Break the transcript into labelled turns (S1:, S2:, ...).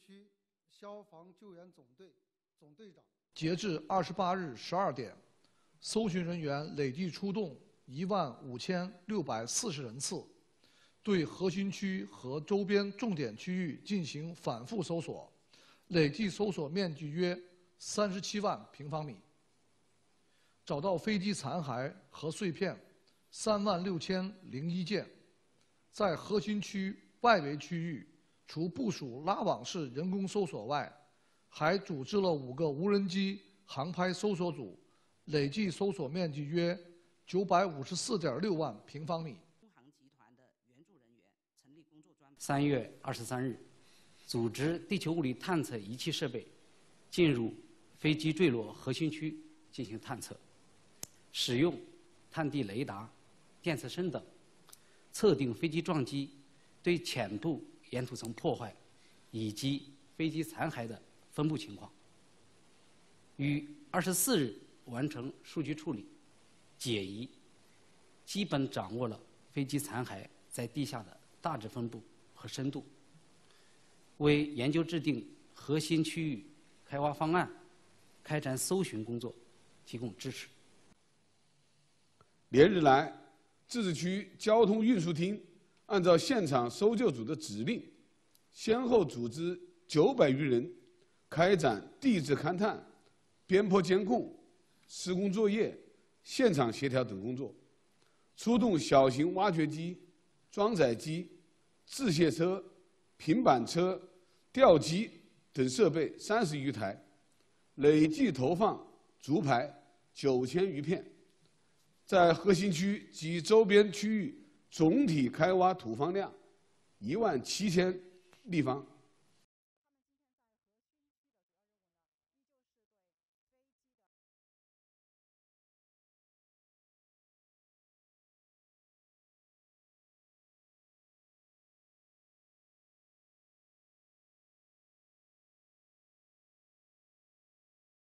S1: 区消防救援总队总队长。
S2: 截至二十八日十二点，搜寻人员累计出动一万五千六百四十人次，对核心区和周边重点区域进行反复搜索，累计搜索面积约三十七万平方米。找到飞机残骸和碎片三万六千零一件，在核心区外围区域，除部署拉网式人工搜索外，还组织了五个无人机航拍搜索组，累计搜索面积约九百五十四点六万平方米。
S3: 中航集团的援助人员成立工作专三月二十三日，组织地球物理探测仪器设备进入飞机坠落核心区进行探测，使用探地雷达、电磁声等测定飞机撞击对浅度岩土层破坏以及飞机残骸的。分布情况，于二十四日完成数据处理、解疑，基本掌握了飞机残骸在地下的大致分布和深度，为研究制定核心区域开挖方案、开展搜寻工作提供支持。
S4: 连日来，自治区交通运输厅按照现场搜救组的指令，先后组织九百余人。开展地质勘探、边坡监控、施工作业、现场协调等工作，出动小型挖掘机、装载机、自卸车、平板车、吊机等设备三十余台，累计投放竹排九千余片，在核心区及周边区域总体开挖土方量一万七千立方。